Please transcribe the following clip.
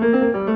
Música